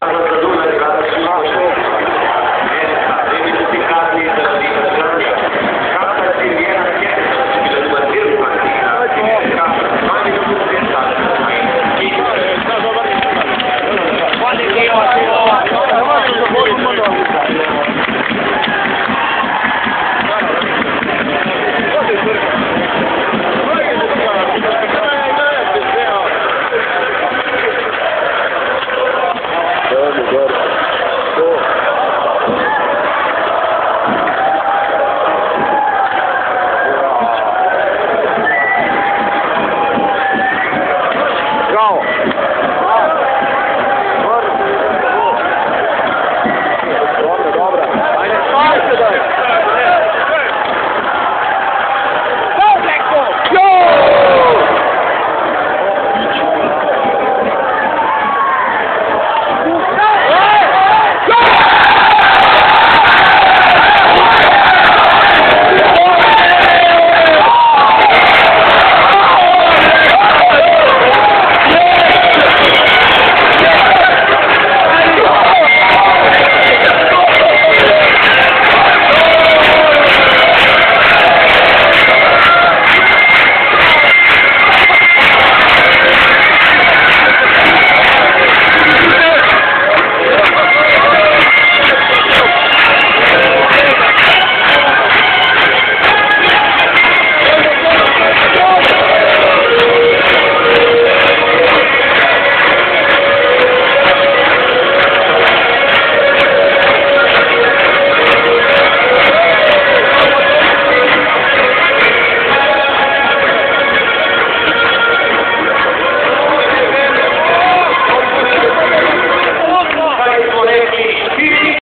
arrancando